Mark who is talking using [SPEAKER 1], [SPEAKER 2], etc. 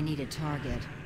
[SPEAKER 1] I need a target.